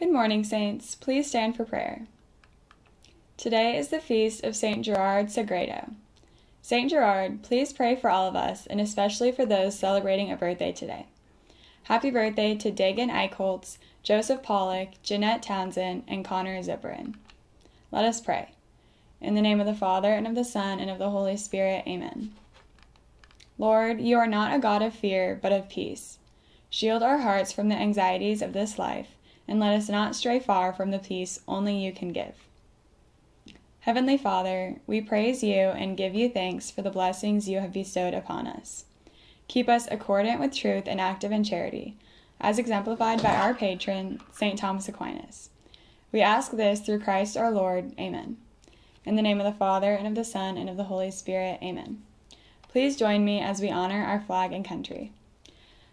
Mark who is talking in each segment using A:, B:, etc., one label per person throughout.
A: Good morning, Saints. Please stand for prayer. Today is the feast of St. Gerard Sagredo. St. Gerard, please pray for all of us, and especially for those celebrating a birthday today. Happy birthday to Dagan Eichholtz, Joseph Pollock, Jeanette Townsend, and Connor Zipperin. Let us pray. In the name of the Father, and of the Son, and of the Holy Spirit, amen. Lord, you are not a God of fear, but of peace. Shield our hearts from the anxieties of this life and let us not stray far from the peace only you can give. Heavenly Father, we praise you and give you thanks for the blessings you have bestowed upon us. Keep us accordant with truth and active in charity, as exemplified by our patron, St. Thomas Aquinas. We ask this through Christ our Lord. Amen. In the name of the Father, and of the Son, and of the Holy Spirit. Amen. Please join me as we honor our flag and country.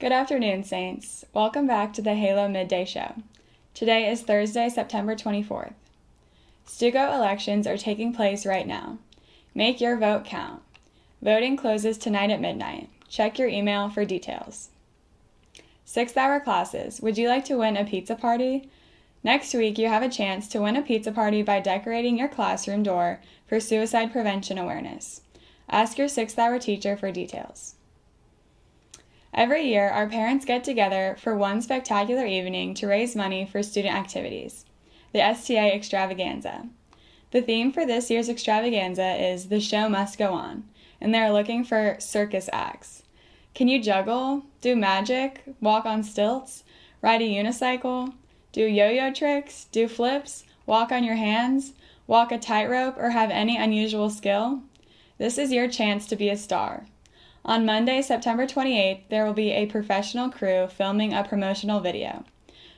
A: Good afternoon, Saints. Welcome back to the Halo Midday Show. Today is Thursday, September 24th. Stuco elections are taking place right now. Make your vote count. Voting closes tonight at midnight. Check your email for details. Sixth hour classes. Would you like to win a pizza party? Next week, you have a chance to win a pizza party by decorating your classroom door for suicide prevention awareness. Ask your sixth hour teacher for details. Every year, our parents get together for one spectacular evening to raise money for student activities, the STA Extravaganza. The theme for this year's extravaganza is The Show Must Go On, and they're looking for circus acts. Can you juggle, do magic, walk on stilts, ride a unicycle, do yo yo tricks, do flips, walk on your hands, walk a tightrope, or have any unusual skill? This is your chance to be a star. On Monday, September 28th, there will be a professional crew filming a promotional video.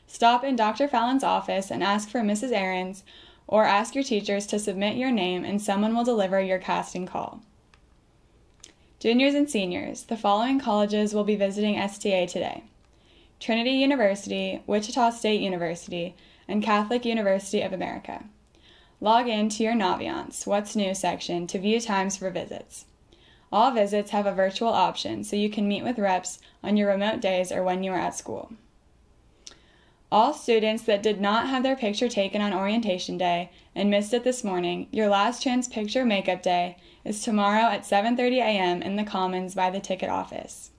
A: Stop in Dr. Fallon's office and ask for Mrs. Aarons, or ask your teachers to submit your name and someone will deliver your casting call. Juniors and seniors, the following colleges will be visiting STA today Trinity University, Wichita State University, and Catholic University of America. Log in to your Naviance What's New section to view times for visits. All visits have a virtual option, so you can meet with reps on your remote days or when you are at school. All students that did not have their picture taken on orientation day and missed it this morning, your last chance picture makeup day is tomorrow at 7:30 a.m. in the Commons by the ticket office.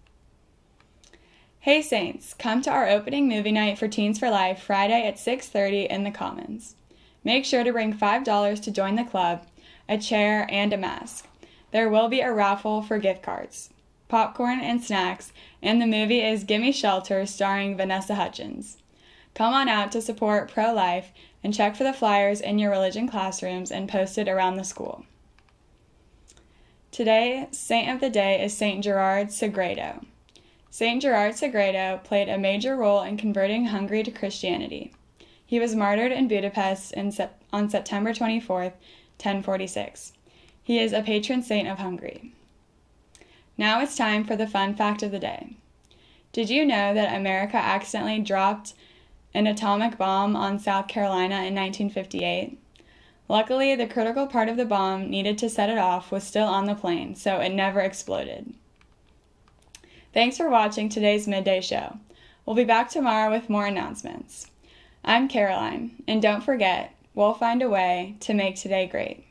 A: Hey Saints, come to our opening movie night for Teens for Life Friday at 6:30 in the Commons. Make sure to bring $5 to join the club, a chair, and a mask. There will be a raffle for gift cards, popcorn, and snacks, and the movie is Gimme Shelter starring Vanessa Hudgens. Come on out to support pro life and check for the flyers in your religion classrooms and posted around the school. Today, saint of the day is Saint Gerard Sagredo. Saint Gerard Sagredo played a major role in converting Hungary to Christianity. He was martyred in Budapest in on September 24, 1046. He is a patron saint of Hungary. Now it's time for the fun fact of the day. Did you know that America accidentally dropped an atomic bomb on South Carolina in 1958? Luckily, the critical part of the bomb needed to set it off was still on the plane, so it never exploded. Thanks for watching today's midday show. We'll be back tomorrow with more announcements. I'm Caroline, and don't forget, we'll find a way to make today great.